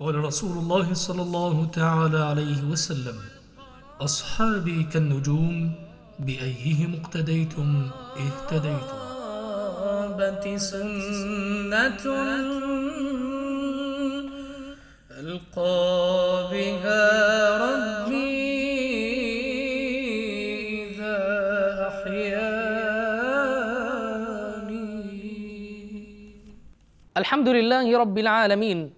قال رسول الله صلى الله تعالى عليه وسلم أصحابي كالنجوم بأيهم اقتديتم؟ اهتديتم. سنة ألقى بها ربي إذا أحياني الحمد لله رب العالمين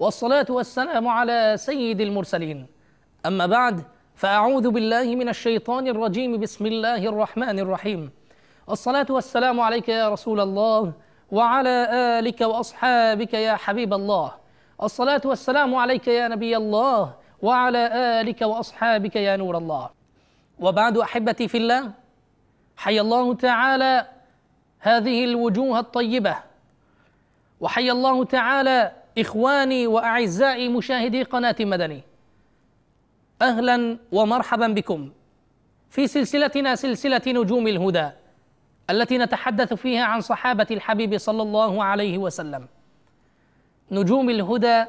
والصلاة والسلام على سيد المرسلين. أما بعد فأعوذ بالله من الشيطان الرجيم. بسم الله الرحمن الرحيم. الصلاة والسلام عليك يا رسول الله وعلى آلك وأصحابك يا حبيب الله. الصلاة والسلام عليك يا نبي الله وعلى آلك وأصحابك يا نور الله. وبعد أحبتي في الله حي الله تعالى هذه الوجوه الطيبة. وحي الله تعالى إخواني وأعزائي مشاهدي قناة مدني. أهلا ومرحبا بكم في سلسلتنا سلسلة نجوم الهدى التي نتحدث فيها عن صحابة الحبيب صلى الله عليه وسلم. نجوم الهدى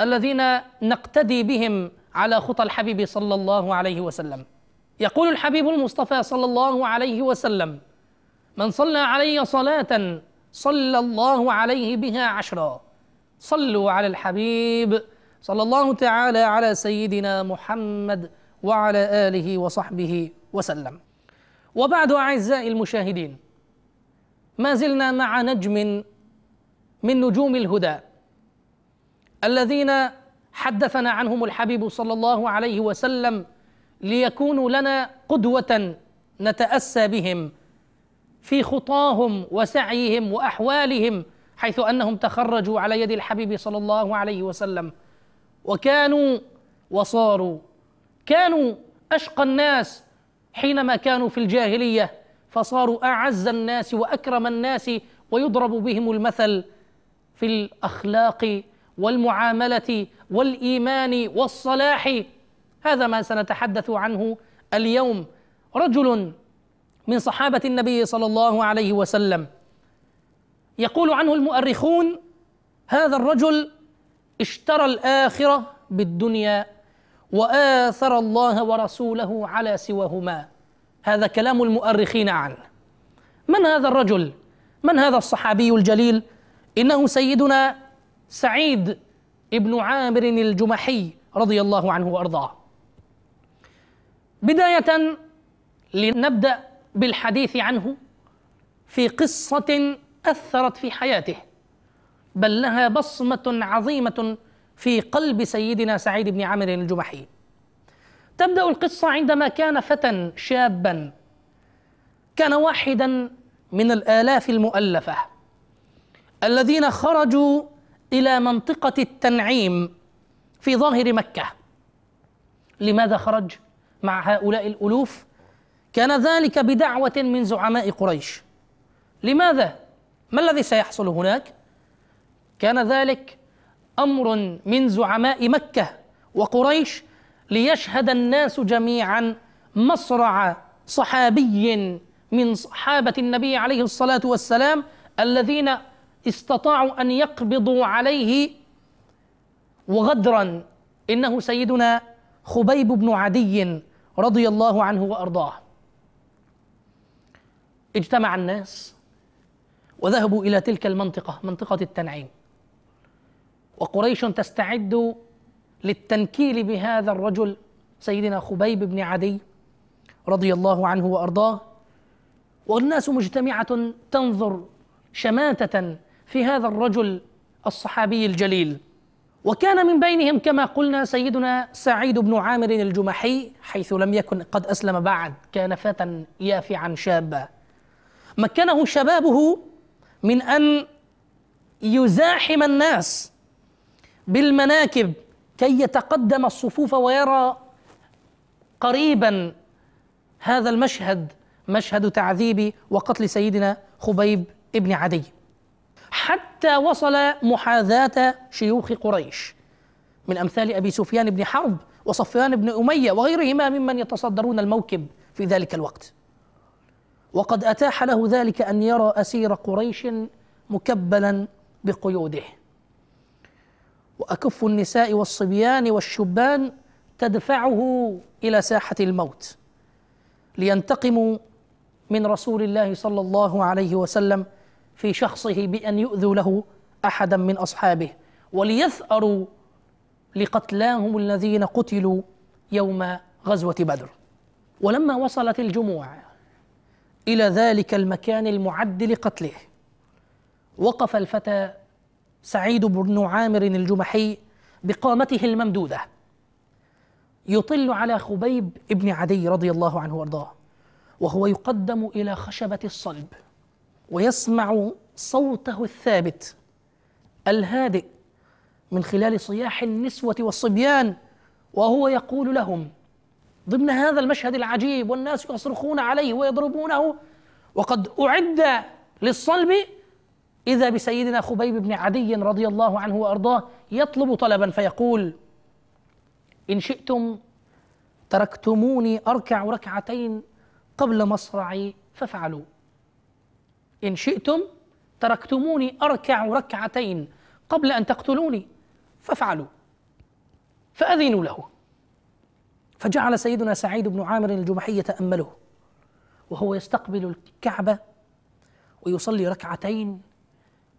الذين نقتدي بهم على خطى الحبيب صلى الله عليه وسلم. يقول الحبيب المصطفى صلى الله عليه وسلم من صلى علي صلاة صلى الله عليه بها عشرا صلوا على الحبيب صلى الله تعالى على سيدنا محمد وعلى آله وصحبه وسلم. وبعد أعزائي المشاهدين ما زلنا مع نجم من نجوم الهدى الذين حدثنا عنهم الحبيب صلى الله عليه وسلم ليكونوا لنا قدوة نتأسى بهم في خطاهم وسعيهم وأحوالهم حيث أنهم تخرجوا على يد الحبيب صلى الله عليه وسلم. وكانوا وصاروا. كانوا أشقى الناس حينما كانوا في الجاهلية فصاروا أعز الناس وأكرم الناس ويضرب بهم المثل في الأخلاق والمعاملة والإيمان والصلاح. هذا ما سنتحدث عنه اليوم. رجل من صحابة النبي صلى الله عليه وسلم يقول عنه المؤرخون هذا الرجل اشترى الآخرة بالدنيا وآثر الله ورسوله على سواهما. هذا كلام المؤرخين عنه من هذا الرجل؟ من هذا الصحابي الجليل؟ إنه سيدنا سعيد ابن عامر الجمحي رضي الله عنه وأرضاه. بداية لنبدأ بالحديث عنه في قصة أثرت في حياته بل لها بصمة عظيمة في قلب سيدنا سعيد بن عامر الجمحي تبدأ القصة عندما كان فتى شابا كان واحدا من الآلاف المؤلفة الذين خرجوا إلى منطقة التنعيم في ظاهر مكة لماذا خرج مع هؤلاء الألوف؟ كان ذلك بدعوة من زعماء قريش لماذا؟ ما الذي سيحصل هناك؟ كان ذلك أمر من زعماء مكة وقريش ليشهد الناس جميعا مصرع صحابي من صحابة النبي عليه الصلاة والسلام الذين استطاعوا أن يقبضوا عليه وغدرا إنه سيدنا خبيب بن عدي رضي الله عنه وأرضاه اجتمع الناس وذهبوا إلى تلك المنطقة منطقة التنعيم. وقريش تستعد للتنكيل بهذا الرجل سيدنا خبيب بن عدي رضي الله عنه وأرضاه. والناس مجتمعة تنظر شماتة في هذا الرجل الصحابي الجليل. وكان من بينهم كما قلنا سيدنا سعيد بن عامر الجمحي حيث لم يكن قد أسلم بعد كان فتى يافعا شابا. مكنه شبابه من أن يزاحم الناس بالمناكب كي يتقدم الصفوف ويرى قريبا هذا المشهد مشهد تعذيب وقتل سيدنا خبيب ابن عدي. حتى وصل محاذاة شيوخ قريش من أمثال أبي سفيان بن حرب وصفوان بن أمية وغيرهما ممن يتصدرون الموكب في ذلك الوقت. وقد أتاح له ذلك أن يرى أسير قريش مكبلا بقيوده. وأكف النساء والصبيان والشبان تدفعه إلى ساحة الموت لينتقموا من رسول الله صلى الله عليه وسلم في شخصه بأن يؤذوا له احدا من أصحابه وليثأروا لقتلاهم الذين قتلوا يوم غزوة بدر. ولما وصلت الجموع إلى ذلك المكان المعد لقتله وقف الفتى سعيد بن عامر الجمحي بقامته الممدودة. يطل على خبيب ابن عدي رضي الله عنه وأرضاه وهو يقدم إلى خشبة الصلب ويسمع صوته الثابت الهادئ من خلال صياح النسوة والصبيان وهو يقول لهم ضمن هذا المشهد العجيب والناس يصرخون عليه ويضربونه. وقد أعد للصلب إذا بسيدنا خبيب بن عدي رضي الله عنه وأرضاه يطلب طلبا فيقول إن شئتم تركتموني أركع ركعتين قبل مصرعي فافعلوا. إن شئتم تركتموني أركع ركعتين قبل أن تقتلوني فافعلوا. فأذنوا له. فجعل سيدنا سعيد بن عامر الجمحي يتأمله وهو يستقبل الكعبة ويصلي ركعتين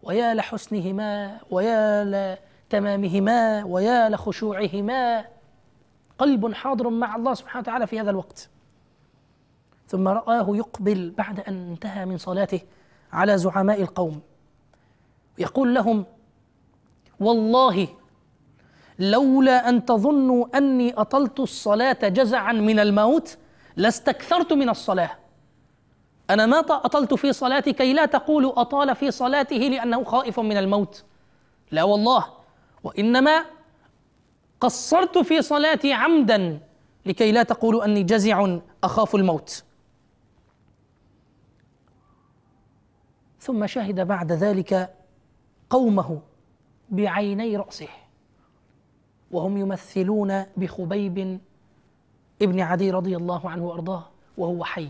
ويا لحسنهما ويا لتمامهما ويا لخشوعهما. قلب حاضر مع الله سبحانه وتعالى في هذا الوقت. ثم رآه يقبل بعد أن انتهى من صلاته على زعماء القوم يقول لهم والله لولا أن تظنوا أني أطلت الصلاة جزعا من الموت لاستكثرت من الصلاة. أنا ما أطلت في صلاتي كي لا تقولوا أطال في صلاته لأنه خائف من الموت؟ لا والله. وإنما قصرت في صلاتي عمدا لكي لا تقولوا أني جزع أخاف الموت. ثم شهد بعد ذلك قومه بعيني رأسه. وهم يمثلون بخبيب ابن عدي رضي الله عنه وأرضاه وهو حي.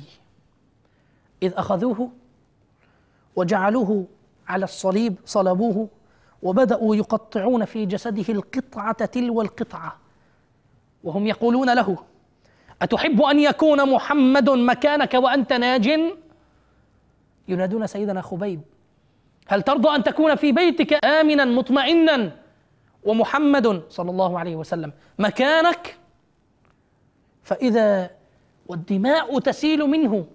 إذ أخذوه وجعلوه على الصليب صلبوه وبدأوا يقطعون في جسده القطعة تلو القطعة. وهم يقولون له أتحب أن يكون محمد مكانك وأنت ناج؟ ينادون سيدنا خبيب هل ترضى أن تكون في بيتك امنا مطمئنا؟ ومحمد صلى الله عليه وسلم. مكانك فإذا والدماء تسيل منه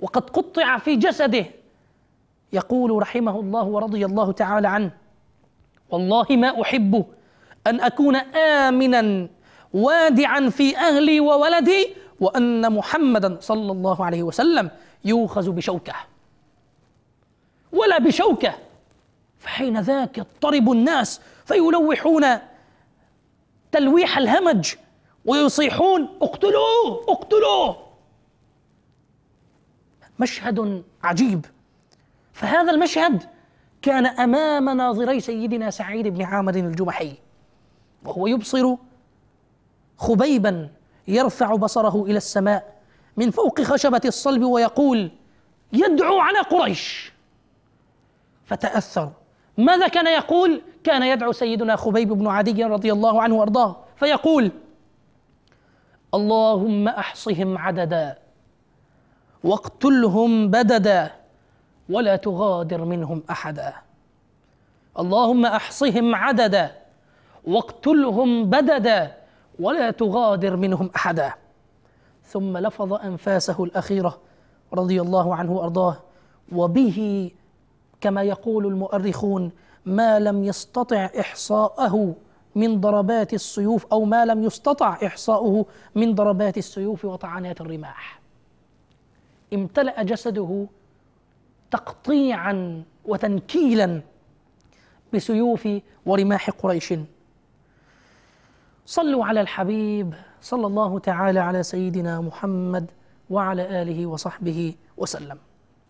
وقد قطع في جسده يقول رحمه الله ورضي الله تعالى عنه والله ما أحب أن أكون آمنا وادعا في أهلي وولدي وأن محمدا صلى الله عليه وسلم يؤخذ بشوكة. ولا بشوكة. فحين ذاك يضطرب الناس فيلوحون تلويح الهمج ويصيحون اقتلوه اقتلوه. مشهد عجيب. فهذا المشهد كان أمام ناظري سيدنا سعيد بن عامر الجمحي وهو يبصر خبيبا يرفع بصره إلى السماء من فوق خشبة الصلب ويقول يدعو على قريش. فتأثر. ماذا كان يقول؟ كان يدعو سيدنا خبيب بن عدي رضي الله عنه وأرضاه فيقول اللهم أحصهم عددا واقتلهم بددا ولا تغادر منهم أحدا. اللهم أحصهم عددا واقتلهم بددا ولا تغادر منهم أحدا. ثم لفظ أنفاسه الأخيرة رضي الله عنه وأرضاه وبه كما يقول المؤرخون ما لم يستطع إحصاءه من ضربات السيوف أو ما لم يستطع إحصاؤه من ضربات السيوف وطعنات الرماح. امتلأ جسده تقطيعا وتنكيلا بسيوف ورماح قريش. صلوا على الحبيب صلى الله تعالى على سيدنا محمد وعلى آله وصحبه وسلم.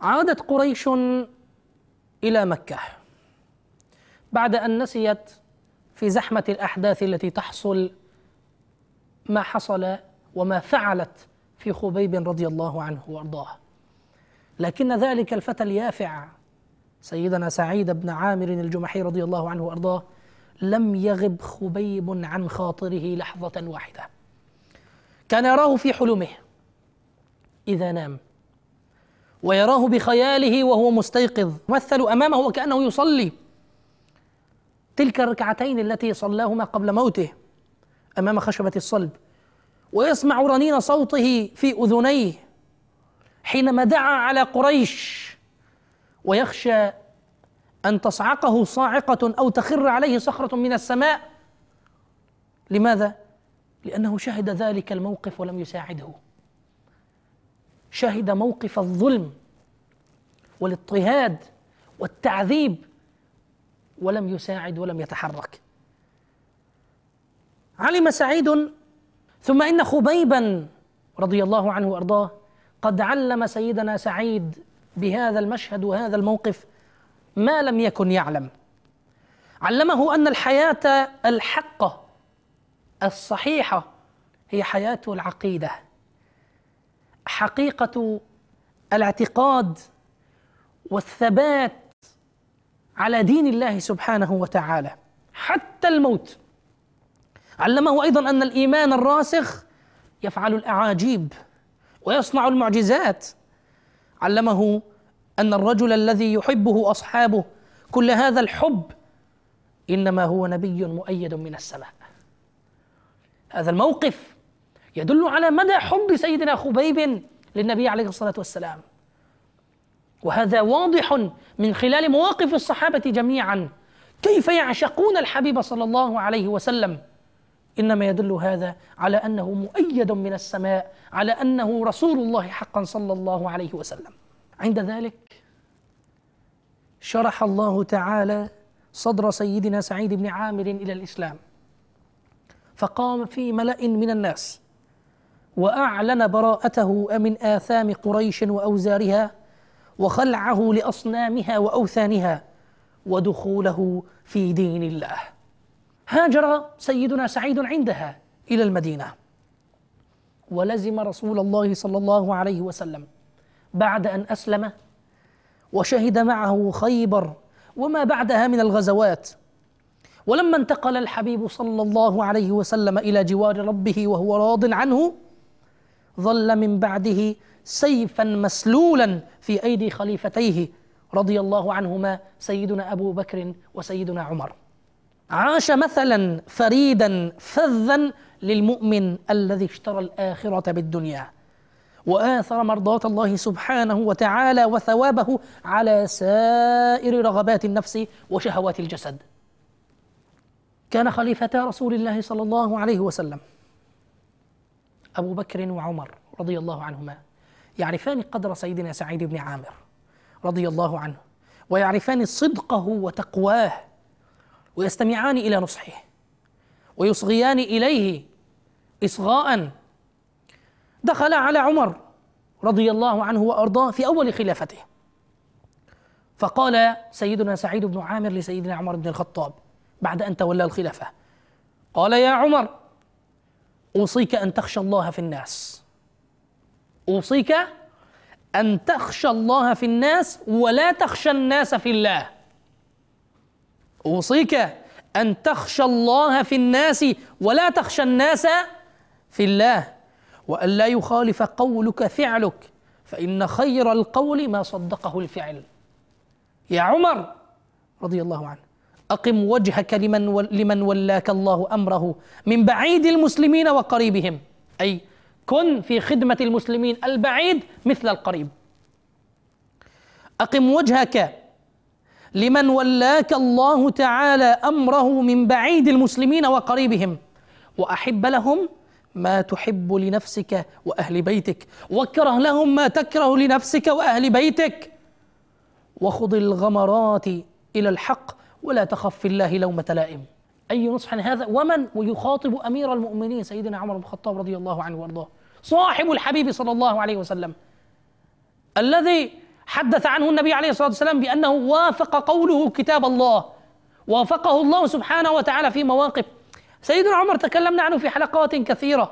عادت قريش إلى مكة. بعد أن نسيت في زحمة الأحداث التي تحصل ما حصل وما فعلت في خبيب رضي الله عنه وأرضاه. لكن ذلك الفتى اليافع سيدنا سعيد بن عامر الجمحي رضي الله عنه وأرضاه لم يغب خبيب عن خاطره لحظة واحدة. كان يراه في حلمه إذا نام. ويراه بخياله وهو مستيقظ. مثل أمامه وكأنه يصلي. تلك الركعتين التي صلاهما قبل موته أمام خشبة الصلب. ويسمع رنين صوته في أذنيه حينما دعا على قريش. ويخشى أن تصعقه صاعقة أو تخر عليه صخرة من السماء. لماذا؟ لأنه شهد ذلك الموقف ولم يساعده. شهد موقف الظلم والاضطهاد والتعذيب ولم يساعد ولم يتحرك. علم سعيد ثم إن خبيبا رضي الله عنه وأرضاه قد علم سيدنا سعيد بهذا المشهد وهذا الموقف ما لم يكن يعلم. علمه أن الحياة الحقة الصحيحة هي حياة العقيدة. حقيقة الاعتقاد والثبات على دين الله سبحانه وتعالى. حتى الموت. علمه أيضا أن الإيمان الراسخ يفعل الأعاجيب ويصنع المعجزات. علمه أن الرجل الذي يحبه أصحابه كل هذا الحب إنما هو نبي مؤيد من السماء. هذا الموقف يدل على مدى حب سيدنا خبيب للنبي عليه الصلاة والسلام. وهذا واضح من خلال مواقف الصحابة جميعا. كيف يعشقون الحبيب صلى الله عليه وسلم؟ إنما يدل هذا على أنه مؤيد من السماء على أنه رسول الله حقا صلى الله عليه وسلم. عند ذلك شرح الله تعالى صدر سيدنا سعيد بن عامر إلى الإسلام فقام في ملأ من الناس. وأعلن براءته من آثام قريش وأوزارها وخلعه لأصنامها وأوثانها ودخوله في دين الله. هاجر سيدنا سعيد عندها إلى المدينة. ولزم رسول الله صلى الله عليه وسلم بعد أن أسلم وشهد معه خيبر وما بعدها من الغزوات. ولما انتقل الحبيب صلى الله عليه وسلم إلى جوار ربه وهو راض عنه ظل من بعده سيفا مسلولا في أيدي خليفتيه رضي الله عنهما سيدنا أبو بكر وسيدنا عمر. عاش مثلا فريدا فذا للمؤمن الذي اشترى الآخرة بالدنيا. وآثر مرضاة الله سبحانه وتعالى وثوابه على سائر رغبات النفس وشهوات الجسد. كان خليفتا رسول الله صلى الله عليه وسلم أبو بكر وعمر رضي الله عنهما يعرفان قدر سيدنا سعيد بن عامر رضي الله عنه ويعرفان صدقه وتقواه ويستمعان إلى نصحه ويصغيان إليه اصغاء. دخل على عمر رضي الله عنه وأرضاه في أول خلافته. فقال سيدنا سعيد بن عامر لسيدنا عمر بن الخطاب بعد أن تولى الخلافة قال يا عمر أوصيك أن تخشى الله في الناس. أوصيك أن تخشى الله في الناس ولا تخشى الناس في الله. أوصيك أن تخشى الله في الناس ولا تخشى الناس في الله. وأن لا يخالف قولك فعلك فإن خير القول ما صدقه الفعل. يا عمر رضي الله عنه. أقم وجهك لمن لمن ولاك الله أمره من بعيد المسلمين وقريبهم. أي كن في خدمة المسلمين البعيد مثل القريب. أقم وجهك لمن ولاك الله تعالى أمره من بعيد المسلمين وقريبهم. وأحب لهم ما تحب لنفسك وأهل بيتك. واكره لهم ما تكره لنفسك وأهل بيتك. وخذ الغمرات إلى الحق ولا تخف في الله لومة لائم. أي نصح هذا؟ ومن؟ ويخاطب أمير المؤمنين سيدنا عمر بن الخطاب رضي الله عنه وأرضاه. صاحب الحبيب صلى الله عليه وسلم. الذي حدث عنه النبي عليه الصلاة والسلام بأنه وافق قوله كتاب الله. وافقه الله سبحانه وتعالى في مواقف. سيدنا عمر تكلمنا عنه في حلقات كثيرة.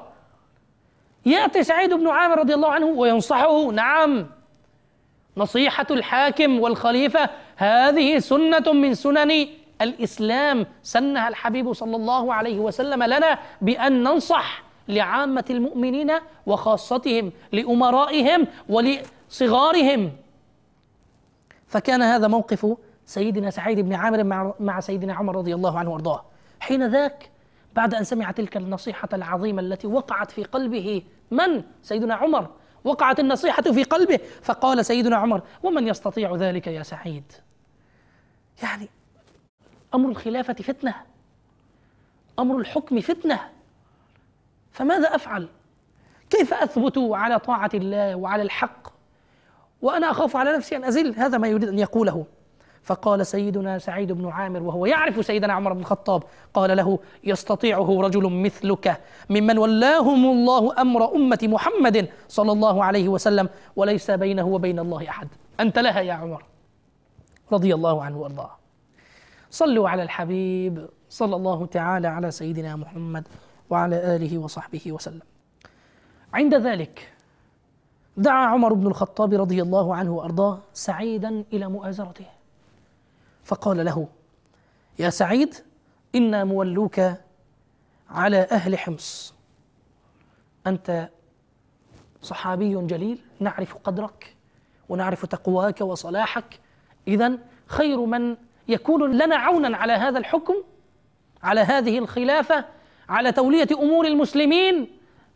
يأتي سعيد بن عامر رضي الله عنه وينصحه. نعم. نصيحة الحاكم والخليفة هذه سنة من سنن الإسلام. سنها الحبيب صلى الله عليه وسلم لنا بأن ننصح لعامة المؤمنين وخاصتهم لأمرائهم ولصغارهم. فكان هذا موقف سيدنا سعيد بن عامر مع, مع سيدنا عمر رضي الله عنه وأرضاه. حين ذاك بعد أن سمع تلك النصيحة العظيمة التي وقعت في قلبه من؟ سيدنا عمر. وقعت النصيحة في قلبه فقال سيدنا عمر ومن يستطيع ذلك يا سعيد؟ يعني أمر الخلافة فتنة أمر الحكم فتنة فماذا أفعل؟ كيف أثبت على طاعة الله وعلى الحق؟ وأنا أخاف على نفسي أن أزل هذا ما يريد أن يقوله. فقال سيدنا سعيد بن عامر وهو يعرف سيدنا عمر بن الخطاب قال له يستطيعه رجل مثلك ممن ولاهم الله أمر أمة محمد صلى الله عليه وسلم وليس بينه وبين الله أحد. أنت لها يا عمر. رضي الله عنه وأرضاه. صلوا على الحبيب صلى الله تعالى على سيدنا محمد وعلى آله وصحبه وسلم. عند ذلك دعا عمر بن الخطاب رضي الله عنه وأرضاه سعيدا إلى مؤازرته. فقال له يا سعيد إنا مولوك على أهل حمص. أنت صحابي جليل نعرف قدرك ونعرف تقواك وصلاحك. اذا خير من يكون لنا عونا على هذا الحكم على هذه الخلافة على تولية أمور المسلمين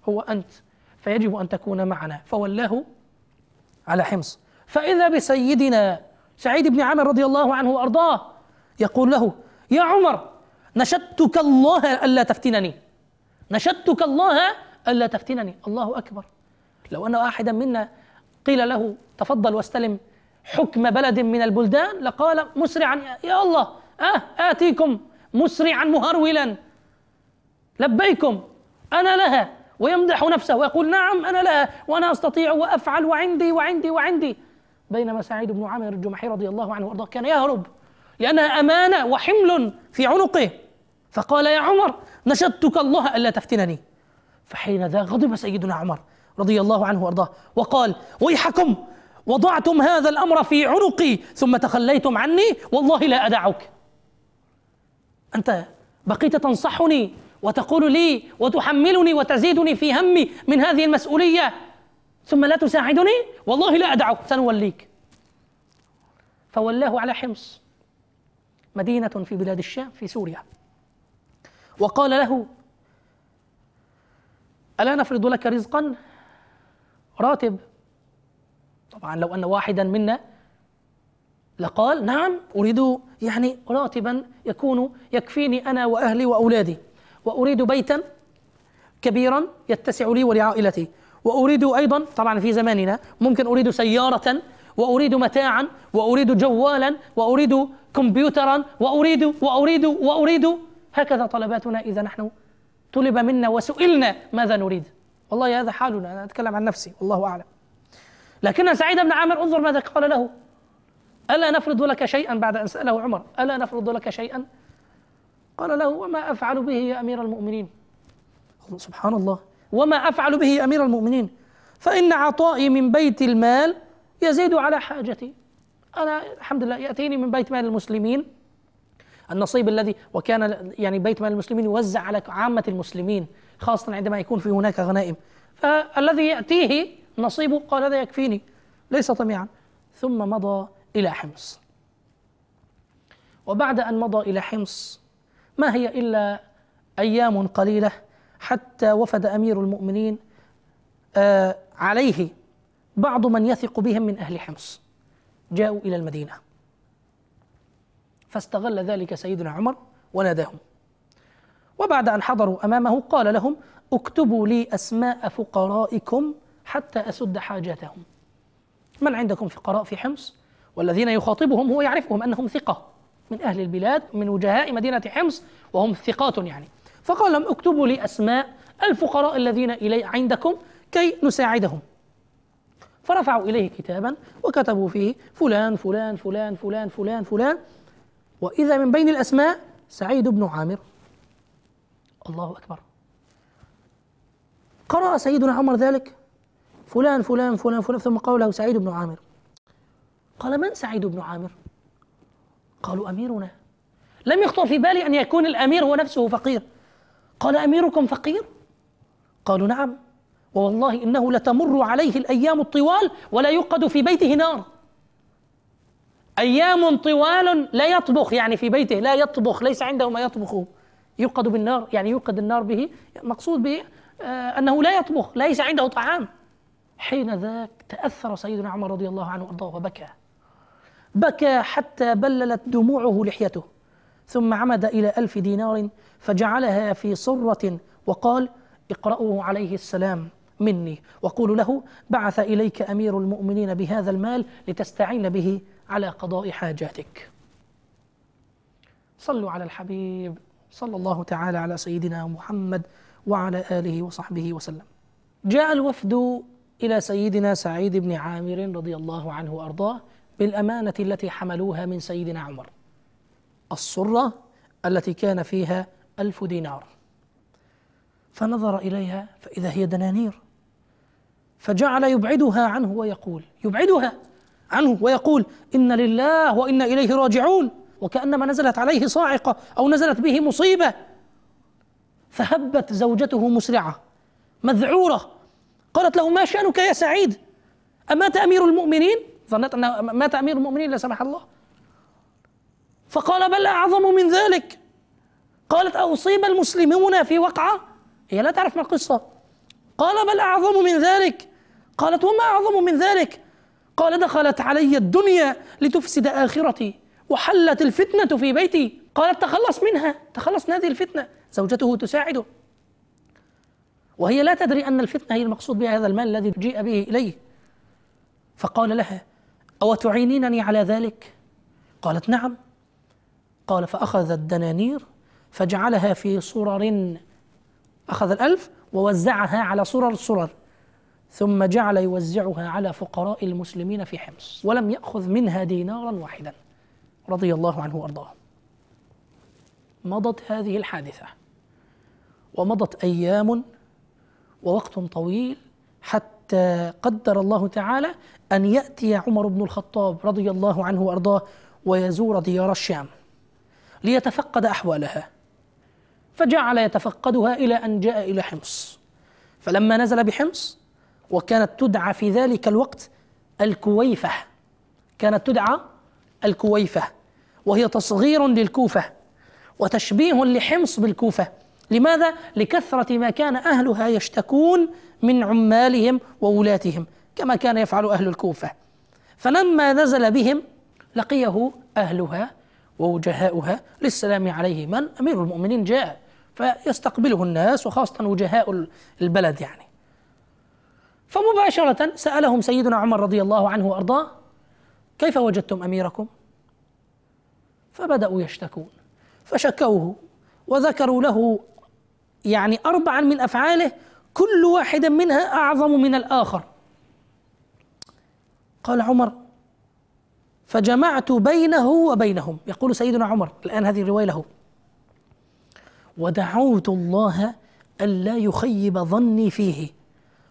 هو أنت. فيجب أن تكون معنا. فولاه على حمص. فإذا بسيدنا سعيد بن عامر رضي الله عنه وأرضاه يقول له يا عمر نشدتك الله ألا تفتنني. نشدتك الله ألا تفتنني. الله أكبر. لو أن واحدا منا قيل له تفضل واستلم حكم بلد من البلدان لقال مسرعا يا الله آه آتيكم مسرعا مهرولا. لبيكم أنا لها ويمدح نفسه. ويقول نعم أنا لها وأنا أستطيع وأفعل وعندي وعندي وعندي. بينما سعيد بن عامر الجمحي رضي الله عنه وأرضاه كان يهرب لأنها أمانة وحمل في عنقه. فقال يا عمر نشدتك الله ألا تفتنني. فحين ذا غضب سيدنا عمر رضي الله عنه وأرضاه وقال ويحكم وضعتم هذا الأمر في عنقي ثم تخليتم عني والله لا أدعك. أنت بقيت تنصحني وتقول لي وتحملني وتزيدني في همي من هذه المسؤولية. ثم لا تساعدني؟ والله لا أدعك سنوليك. فولاه على حمص. مدينة في بلاد الشام في سوريا. وقال له ألا نفرض لك رزقا؟ راتب. طبعا لو أن واحدا منا لقال نعم أريد يعني راتبا يكون يكفيني أنا وأهلي وأولادي وأريد بيتا كبيرا يتسع لي ولعائلتي. وأريد أيضا طبعا في زماننا ممكن أريد سيارة وأريد متاعا وأريد جوالا وأريد كمبيوترا وأريد وأريد وأريد. هكذا طلباتنا إذا نحن طلب منا وسئلنا ماذا نريد. والله هذا حالنا أنا أتكلم عن نفسي والله أعلم. لكن سعيد بن عامر انظر ماذا قال له. ألا نفرض لك شيئا بعد أن سأله عمر. ألا نفرض لك شيئا؟ قال له وما أفعل به يا أمير المؤمنين. سبحان الله. وما أفعل به أمير المؤمنين. فإن عطائي من بيت المال يزيد على حاجتي. أنا الحمد لله يأتيني من بيت مال المسلمين. النصيب الذي وكان يعني بيت مال المسلمين يوزع على عامة المسلمين خاصة عندما يكون في هناك غنائم. فالذي يأتيه نصيبه قال هذا يكفيني ليس طميعا. ثم مضى إلى حمص. وبعد أن مضى إلى حمص ما هي إلا أيام قليلة حتى وفد أمير المؤمنين آه عليه بعض من يثق بهم من أهل حمص. جاءوا إلى المدينة. فاستغل ذلك سيدنا عمر وناداهم. وبعد أن حضروا أمامه قال لهم اكتبوا لي أسماء فقرائكم حتى أسد حاجاتهم. من عندكم فقراء في حمص؟ والذين يخاطبهم هو يعرفهم أنهم ثقة من أهل البلاد من وجهاء مدينة حمص وهم ثقات يعني. فقال لهم اكتبوا لي أسماء الفقراء الذين إلي عندكم كي نساعدهم. فرفعوا إليه كتابا وكتبوا فيه فلان فلان فلان فلان فلان فلان. وإذا من بين الأسماء سعيد بن عامر. الله أكبر. قرأ سيدنا عمر ذلك. فلان فلان فلان فلان ثم قال له سعيد بن عامر. قال من سعيد بن عامر؟ قالوا أميرنا. لم يخطر في بالي أن يكون الأمير هو نفسه فقير. قال أميركم فقير؟ قالوا نعم. ووالله إنه لتمر عليه الأيام الطوال ولا يوقد في بيته نار. أيام طوال لا يطبخ يعني في بيته لا يطبخ ليس عنده ما يطبخه. يوقد بالنار يعني يوقد النار به. مقصود به آه، أنه لا يطبخ ليس عنده طعام. حين ذاك تأثر سيدنا عمر رضي الله عنه وأرضاه وبكى. بكى حتى بللت دموعه لحيته. ثم عمد إلى ألف دينار فجعلها في صرة وقال اقرأوا عليه السلام مني. وقولوا له بعث إليك أمير المؤمنين بهذا المال لتستعين به على قضاء حاجاتك. صلوا على الحبيب صلى الله تعالى على سيدنا محمد وعلى آله وصحبه وسلم. جاء الوفد إلى سيدنا سعيد بن عامر رضي الله عنه وأرضاه بالأمانة التي حملوها من سيدنا عمر. الصرة التي كان فيها ألف دينار. فنظر إليها فإذا هي دنانير. فجعل يبعدها عنه ويقول يبعدها عنه ويقول إن لله وإنا إليه راجعون. وكأنما نزلت عليه صاعقة أو نزلت به مصيبة. فهبت زوجته مسرعة مذعورة. قالت له ما شأنك يا سعيد؟ أمات أمير المؤمنين؟ ظنت أن مات أمير المؤمنين لا سمح الله. فقال بل أعظم من ذلك. قالت أصيب المسلمون في وقعة؟ هي لا تعرف ما القصة. قال بل أعظم من ذلك. قالت وما أعظم من ذلك؟ قال دخلت علي الدنيا لتفسد آخرتي وحلت الفتنة في بيتي. قالت تخلص منها تخلص من هذه الفتنة زوجته تساعده. وهي لا تدري أن الفتنة هي المقصود بها هذا المال الذي جيء به إليه. فقال لها أو تعينينني على ذلك؟ قالت نعم. قال فأخذ الدنانير فجعلها في صرر أخذ الألف ووزعها على صرر الصرر ثم جعل يوزعها على فقراء المسلمين في حمص ولم يأخذ منها دينارا واحدا رضي الله عنه وأرضاه. مضت هذه الحادثة ومضت أيام ووقت طويل حتى قدر الله تعالى أن يأتي عمر بن الخطاب رضي الله عنه وأرضاه ويزور ديار الشام. ليتفقد أحوالها. فجعل يتفقدها إلى أن جاء إلى حمص. فلما نزل بحمص وكانت تدعى في ذلك الوقت الكويفة. كانت تدعى الكويفة. وهي تصغير للكوفة وتشبيه لحمص بالكوفة. لماذا؟ لكثرة ما كان أهلها يشتكون من عمالهم وولاتهم كما كان يفعل أهل الكوفة. فلما نزل بهم لقيه أهلها ووجهاؤها للسلام عليه. من؟ أمير المؤمنين جاء فيستقبله الناس وخاصة وجهاء البلد يعني. فمباشرة سألهم سيدنا عمر رضي الله عنه وأرضاه كيف وجدتم أميركم؟ فبدأوا يشتكون. فشكوه وذكروا له يعني أربعا من أفعاله كل واحد منها أعظم من الآخر. قال عمر فجمعت بينه وبينهم. يقول سيدنا عمر الآن هذه الرواية له. ودعوت الله ألا يخيب ظني فيه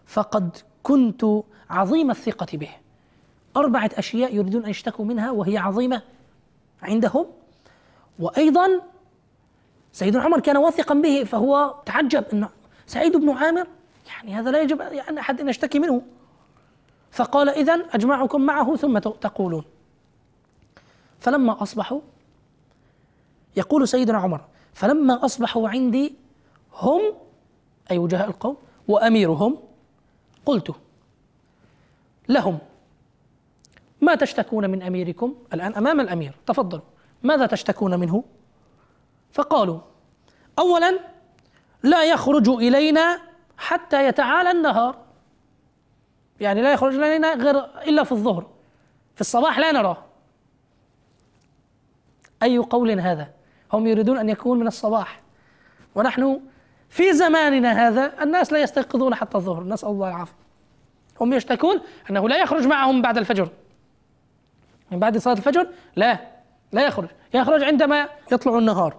فقد كنت عظيم الثقة به. أربعة أشياء يريدون أن يشتكوا منها وهي عظيمة عندهم. وأيضا سيدنا عمر كان واثقا به فهو تعجب أن سعيد بن عامر يعني هذا لا يجب يعني أحد أن يشتكي منه. فقال إذا أجمعكم معه ثم تقولون. فلما أصبحوا يقول سيدنا عمر فلما أصبحوا عندي هم أي وجهاء القوم وأميرهم قلت لهم ما تشتكون من أميركم الآن أمام الأمير؟ تفضلوا ماذا تشتكون منه؟ فقالوا أولا لا يخرج إلينا حتى يتعالى النهار. يعني لا يخرج إلينا غير إلا في الظهر في الصباح لا نراه. أي قول هذا؟ هم يريدون أن يكون من الصباح. ونحن في زماننا هذا الناس لا يستيقظون حتى الظهر نسأل الله العافية. هم يشتكون أنه لا يخرج معهم بعد الفجر. من بعد صلاة الفجر؟ لا لا يخرج. يخرج عندما يطلع النهار.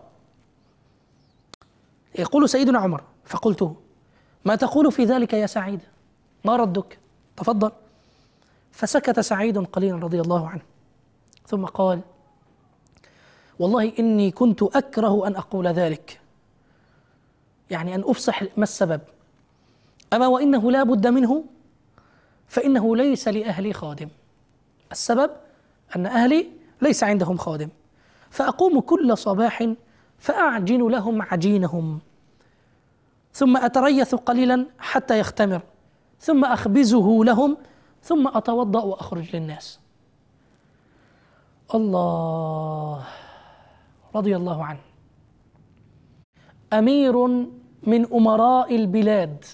يقول سيدنا عمر فقلت ما تقول في ذلك يا سعيد؟ ما ردك؟ تفضل. فسكت سعيد قليلا رضي الله عنه. ثم قال والله إني كنت أكره أن أقول ذلك. يعني أن أفصح ما السبب؟ أما وإنه لا بد منه فإنه ليس لأهلي خادم. السبب أن أهلي ليس عندهم خادم. فأقوم كل صباح فأعجن لهم عجينهم. ثم أتريث قليلا حتى يختمر. ثم أخبزه لهم ثم أتوضأ وأخرج للناس. الله! رضي الله عنه. أمير من أمراء البلاد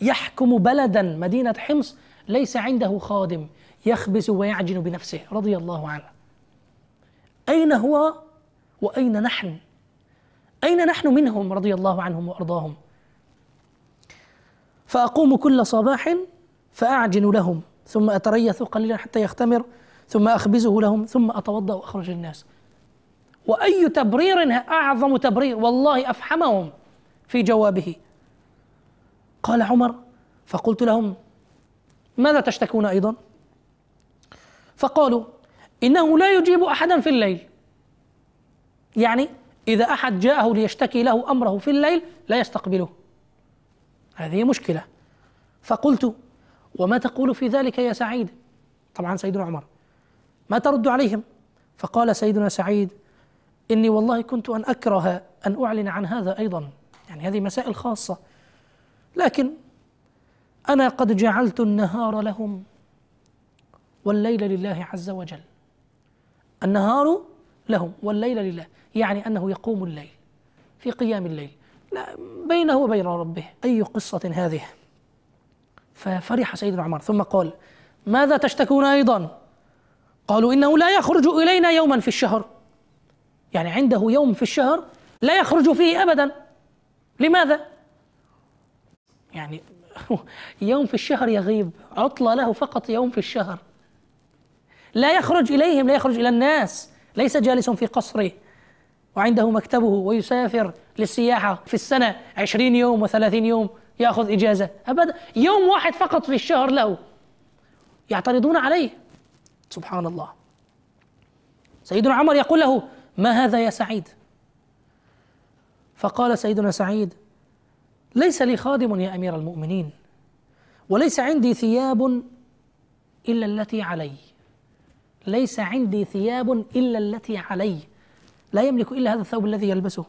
يحكم بلدا مدينة حمص ليس عنده خادم يخبز ويعجن بنفسه رضي الله عنه. أين هو وأين نحن؟ أين نحن منهم؟ رضي الله عنهم وأرضاهم. فأقوم كل صباح فأعجن لهم ثم أتريث قليلا حتى يختمر ثم أخبزه لهم ثم أتوضأ وأخرج الناس وأي تبرير أعظم تبرير والله أفحمهم في جوابه. قال عمر فقلت لهم ماذا تشتكون أيضا؟ فقالوا إنه لا يجيب أحدا في الليل. يعني إذا أحد جاءه ليشتكي له أمره في الليل لا يستقبله. هذه مشكلة. فقلت وما تقول في ذلك يا سعيد؟ طبعا سيدنا عمر. ما ترد عليهم؟ فقال سيدنا سعيد إني والله كنت أن أكره أن أعلن عن هذا أيضا. يعني هذه مسائل خاصة. لكن أنا قد جعلت النهار لهم والليل لله عز وجل. النهار لهم والليل لله يعني أنه يقوم الليل في قيام الليل. لا بينه وبين ربه أي قصة هذه؟ ففرح سيدنا عمر. ثم قال ماذا تشتكون أيضا؟ قالوا إنه لا يخرج إلينا يوما في الشهر. يعني عنده يوم في الشهر لا يخرج فيه أبدا. لماذا؟ يعني يوم في الشهر يغيب عطلة له فقط يوم في الشهر. لا يخرج إليهم لا يخرج إلى الناس. ليس جالس في قصره. وعنده مكتبه ويسافر للسياحة في السنة عشرين يوم وثلاثين يوم يأخذ إجازة. أبدا يوم واحد فقط في الشهر له. يعترضون عليه. سبحان الله. سيدنا عمر يقول له ما هذا يا سعيد؟ فقال سيدنا سعيد ليس لي خادم يا أمير المؤمنين وليس عندي ثياب إلا التي علي. ليس عندي ثياب إلا التي علي. لا يملك إلا هذا الثوب الذي يلبسه.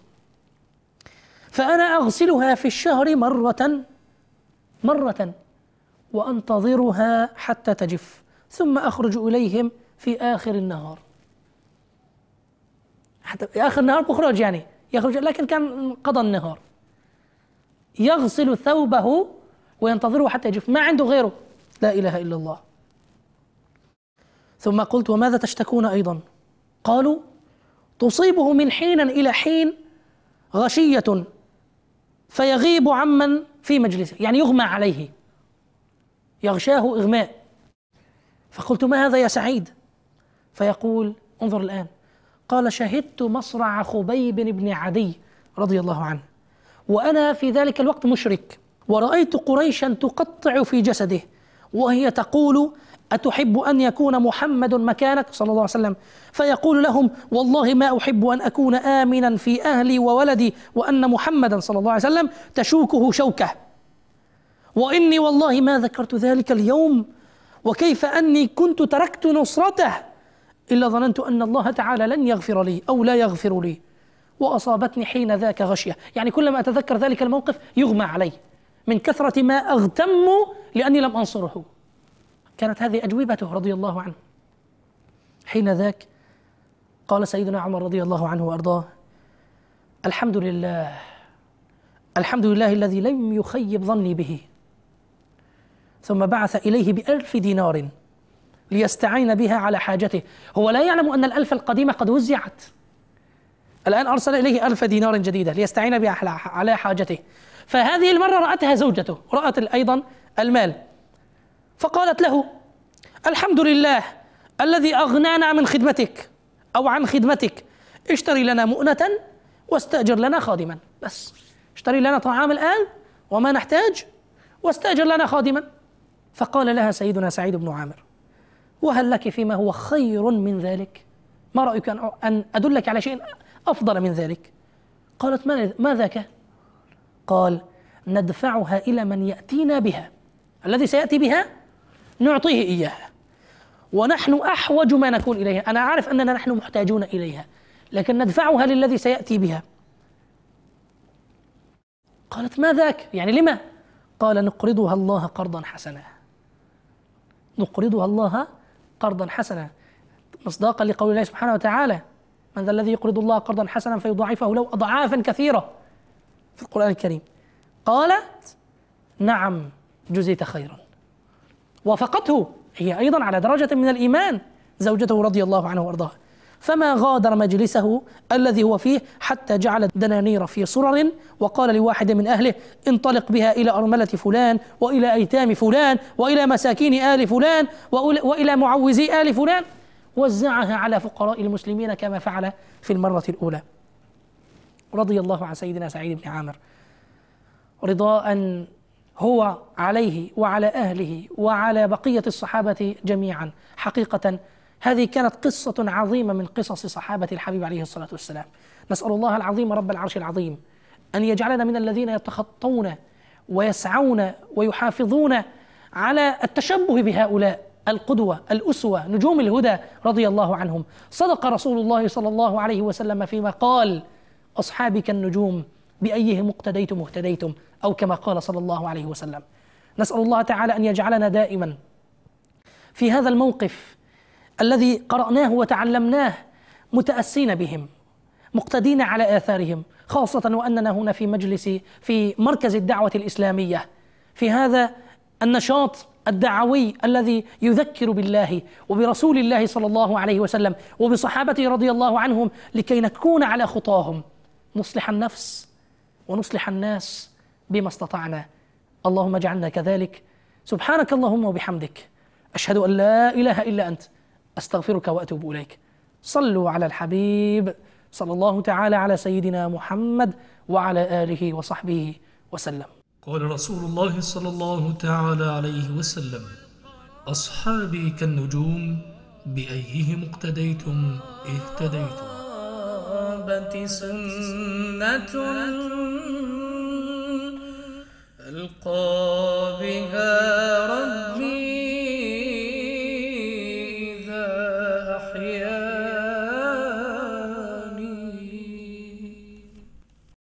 فأنا أغسلها في الشهر مرة مرة وأنتظرها حتى تجف ثم أخرج إليهم في آخر النهار. حتى اخر النهار بخرج يعني يخرج لكن كان قضى النهار. يغسل ثوبه وينتظره حتى يجف. ما عنده غيره. لا إله إلا الله. ثم قلت وماذا تشتكون أيضا؟ قالوا تصيبه من حين إلى حين غشية فيغيب عمن في مجلسه يعني يغمى عليه. يغشاه إغماء. فقلت ما هذا يا سعيد؟ فيقول انظر الآن. قال شهدت مصرع خبيب بن عدي رضي الله عنه وأنا في ذلك الوقت مشرك ورأيت قريشا تقطع في جسده وهي تقول أتحب أن يكون محمد مكانك؟ صلى الله عليه وسلم. فيقول لهم والله ما أحب أن أكون آمنا في أهلي وولدي وأن محمدا صلى الله عليه وسلم تشوكه شوكة. وإني والله ما ذكرت ذلك اليوم وكيف أني كنت تركت نصرته؟ إلا ظننت أن الله تعالى لن يغفر لي أو لا يغفر لي. وأصابتني حين ذاك غشية. يعني كلما أتذكر ذلك الموقف يغمى علي. من كثرة ما أغتم لأني لم أنصره. كانت هذه أجوبته رضي الله عنه. حين ذاك قال سيدنا عمر رضي الله عنه وأرضاه الحمد لله الحمد لله الذي لم يخيب ظني به. ثم بعث إليه بألف دينار. ليستعين بها على حاجته. هو لا يعلم أن الألف القديمة قد وزعت. الآن أرسل إليه ألف دينار جديدة ليستعين بها على حاجته. فهذه المرة رأتها زوجته رأت أيضا المال. فقالت له الحمد لله الذي أغنانا من خدمتك أو عن خدمتك. اشتري لنا مؤنة واستأجر لنا خادما. بس. اشتري لنا طعام الآن وما نحتاج واستأجر لنا خادما. فقال لها سيدنا سعيد بن عامر وهل لك فيما هو خير من ذلك؟ ما رأيك أن أدلك على شيء أفضل من ذلك؟ قالت ما ذاك؟ قال ندفعها إلى من يأتينا بها. الذي سيأتي بها؟ نعطيه إياها. ونحن أحوج ما نكون إليها. أنا أعرف أننا نحن محتاجون إليها لكن ندفعها للذي سيأتي بها. قالت ما ذاك؟ يعني لما؟ قال نقرضها الله قرضا حسنا. نقرضها الله قرضا حسنا مصداقا لقول الله سبحانه وتعالى من ذا الذي يقرض الله قرضا حسنا فيضاعفه له أضعافا كثيرة. في القرآن الكريم قالت نعم جزيت خيرا. وافقته هي أيضا على درجة من الإيمان زوجته رضي الله عنه وأرضاها. فما غادر مجلسه الذي هو فيه حتى جعل الدنانير في صرر وقال لواحد من أهله انطلق بها إلى أرملة فلان وإلى أيتام فلان وإلى مساكين آل فلان وإلى معوزي آل فلان. وزعها على فقراء المسلمين كما فعل في المرة الأولى. رضي الله عن سيدنا سعيد بن عامر. رضاء هو عليه وعلى أهله وعلى بقية الصحابة جميعا حقيقه هذه كانت قصة عظيمة من قصص صحابة الحبيب عليه الصلاة والسلام. نسأل الله العظيم رب العرش العظيم أن يجعلنا من الذين يتخطون ويسعون ويحافظون على التشبه بهؤلاء القدوة الأسوة نجوم الهدى رضي الله عنهم. صدق رسول الله صلى الله عليه وسلم فيما قال اصحابي كالنجوم بأيهم اقتديتم اهتديتم أو كما قال صلى الله عليه وسلم. نسأل الله تعالى أن يجعلنا دائما في هذا الموقف الذي قرأناه وتعلمناه متأسين بهم مقتدين على آثارهم خاصة وأننا هنا في مجلس في مركز الدعوة الإسلامية. في هذا النشاط الدعوي الذي يذكر بالله وبرسول الله صلى الله عليه وسلم وبصحابته رضي الله عنهم لكي نكون على خطاهم. نصلح النفس ونصلح الناس بما استطعنا. اللهم اجعلنا كذلك. سبحانك اللهم وبحمدك. أشهد أن لا إله إلا أنت. أستغفرك وأتوب إليك. صلوا على الحبيب صلى الله تعالى على سيدنا محمد وعلى آله وصحبه وسلم. قال رسول الله صلى الله تعالى عليه وسلم أصحابي كالنجوم بأيهم اقتديتم اهتديتم. الصحابة سنة ألقى بها